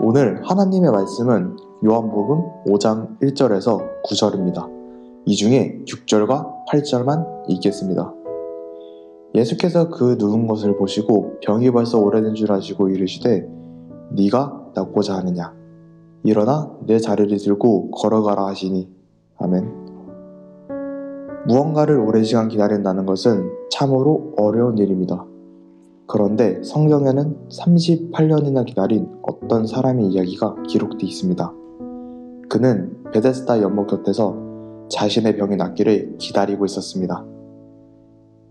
오늘 하나님의 말씀은 요한복음 5장 1절에서 9절입니다. 이 중에 6절과 8절만 읽겠습니다. 예수께서 그 누운 것을 보시고 병이 벌써 오래된 줄 아시고 이르시되 네가 낫고자 하느냐 일어나 내 자리를 들고 걸어가라 하시니 아멘. 무언가를 오랜 시간 기다린다는 것은 참으로 어려운 일입니다. 그런데 성경에는 38년이나 기다린 어떤 사람의 이야기가 기록되어 있습니다. 그는 베데스다 연못 곁에서 자신의 병이 낫기를 기다리고 있었습니다.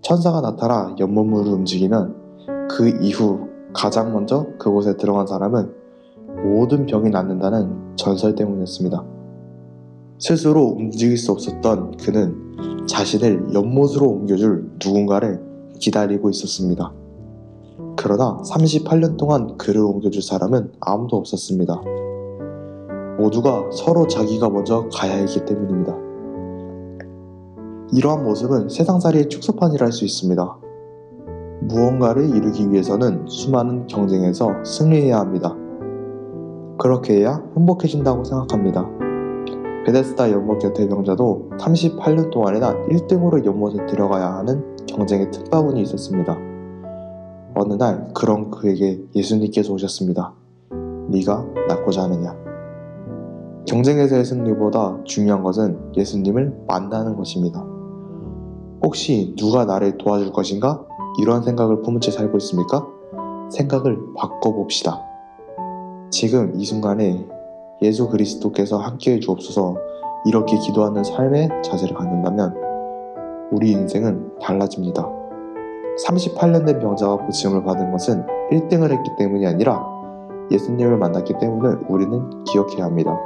천사가 나타나 연못물을 움직이면 그 이후 가장 먼저 그곳에 들어간 사람은 모든 병이 낫는다는 전설 때문이었습니다. 스스로 움직일 수 없었던 그는 자신을 연못으로 옮겨줄 누군가를 기다리고 있었습니다. 그러나 38년 동안 그를 옮겨줄 사람은 아무도 없었습니다. 모두가 서로 자기가 먼저 가야 했기 때문입니다. 이러한 모습은 세상살이의 축소판이라 할 수 있습니다. 무언가를 이루기 위해서는 수많은 경쟁에서 승리해야 합니다. 그렇게 해야 행복해진다고 생각합니다. 베데스다 연못 곁의 병자도 38년 동안이나 1등으로 연못에 들어가야 하는 경쟁의 특파군이 있었습니다. 어느 날 그런 그에게 예수님께서 오셨습니다. 네가 낫고자 하느냐? 경쟁에서의 승리보다 중요한 것은 예수님을 만나는 것입니다. 혹시 누가 나를 도와줄 것인가? 이런 생각을 품은 채 살고 있습니까? 생각을 바꿔봅시다. 지금 이 순간에 예수 그리스도께서 함께해 주옵소서 이렇게 기도하는 삶의 자세를 갖는다면 우리 인생은 달라집니다. 38년 된 병자가 고침을 받은 것은 1등을 했기 때문이 아니라 예수님을 만났기 때문을 우리는 기억해야 합니다.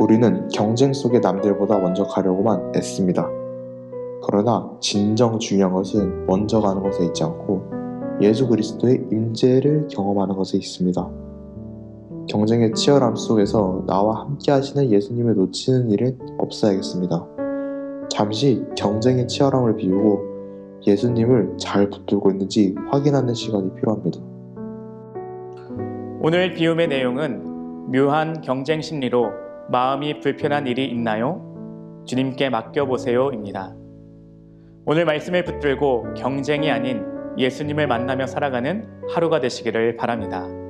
우리는 경쟁 속에 남들보다 먼저 가려고만 애씁니다. 그러나 진정 중요한 것은 먼저 가는 것에 있지 않고 예수 그리스도의 임재를 경험하는 것에 있습니다. 경쟁의 치열함 속에서 나와 함께 하시는 예수님을 놓치는 일은 없어야겠습니다. 잠시 경쟁의 치열함을 비우고 예수님을 잘 붙들고 있는지 확인하는 시간이 필요합니다. 오늘 비움의 내용은 묘한 경쟁 심리로 마음이 불편한 일이 있나요? 주님께 맡겨보세요입니다. 오늘 말씀을 붙들고 경쟁이 아닌 예수님을 만나며 살아가는 하루가 되시기를 바랍니다.